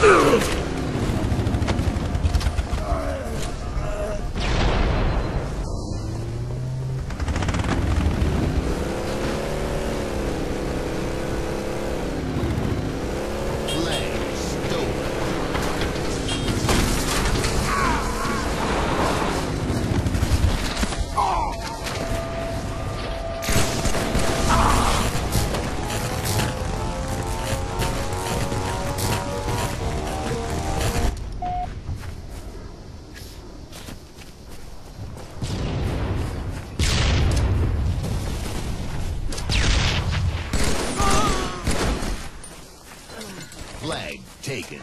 Oh! Flag taken.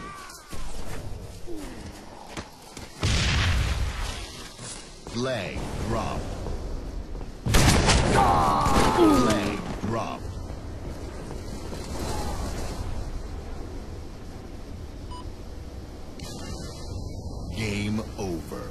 Flag dropped. Flag dropped. Game over.